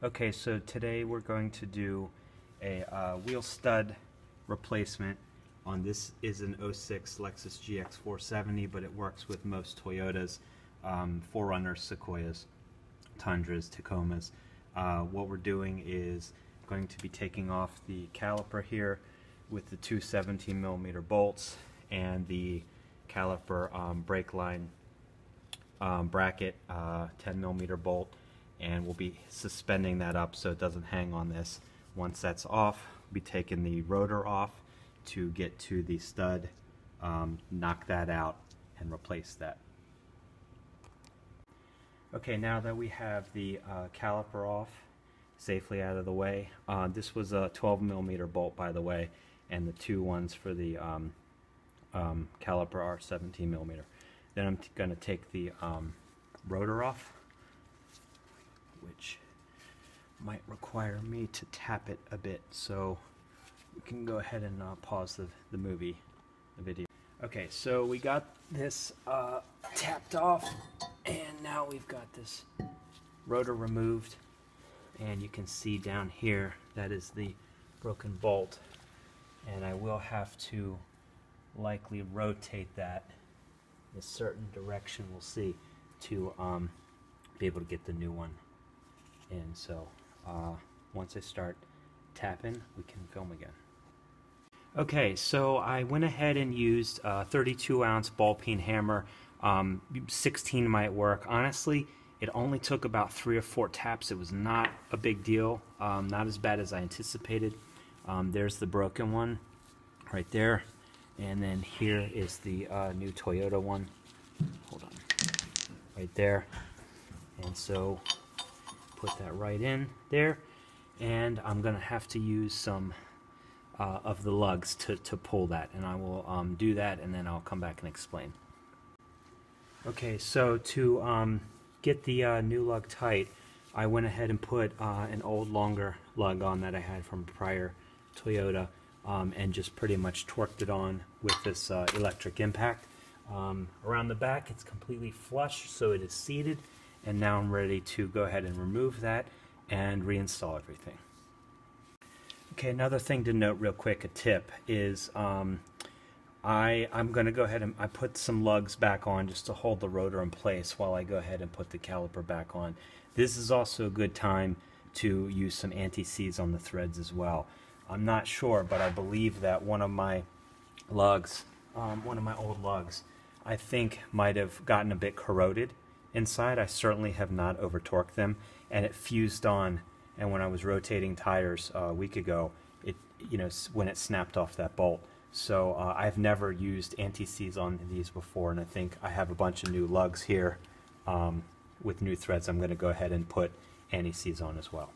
Okay, so today we're going to do a uh, wheel stud replacement on this is an 06 Lexus GX 470, but it works with most Toyotas, um, 4Runners, Sequoias, Tundras, Tacomas. Uh, what we're doing is going to be taking off the caliper here with the two 17 millimeter bolts and the caliper um, brake line um, bracket uh, 10 millimeter bolt and we'll be suspending that up so it doesn't hang on this. Once that's off, we'll be taking the rotor off to get to the stud, um, knock that out, and replace that. Okay, now that we have the uh, caliper off, safely out of the way, uh, this was a 12 millimeter bolt by the way, and the two ones for the um, um, caliper are 17 millimeter. Then I'm going to take the um, rotor off might require me to tap it a bit. So we can go ahead and uh, pause the, the movie, the video. Okay, so we got this uh, tapped off, and now we've got this rotor removed. And you can see down here, that is the broken bolt. And I will have to likely rotate that in a certain direction, we'll see, to um, be able to get the new one in. So uh, once I start tapping, we can film again. Okay, so I went ahead and used a 32 ounce ball peen hammer. Um, 16 might work. Honestly, it only took about three or four taps. It was not a big deal, um, not as bad as I anticipated. Um, there's the broken one right there. And then here is the uh, new Toyota one. Hold on. Right there. And so put that right in there and I'm gonna have to use some uh, of the lugs to, to pull that and I will um, do that and then I'll come back and explain. Okay so to um, get the uh, new lug tight I went ahead and put uh, an old longer lug on that I had from prior Toyota um, and just pretty much torqued it on with this uh, electric impact. Um, around the back it's completely flush so it is seated and now I'm ready to go ahead and remove that and reinstall everything. Okay, another thing to note real quick, a tip, is um, I, I'm going to go ahead and I put some lugs back on just to hold the rotor in place while I go ahead and put the caliper back on. This is also a good time to use some anti-seize on the threads as well. I'm not sure, but I believe that one of my lugs, um, one of my old lugs, I think might have gotten a bit corroded inside. I certainly have not over torqued them, and it fused on. And when I was rotating tires uh, a week ago, it you know when it snapped off that bolt. So uh, I've never used anti-seize on these before, and I think I have a bunch of new lugs here um, with new threads. I'm going to go ahead and put anti-seize on as well.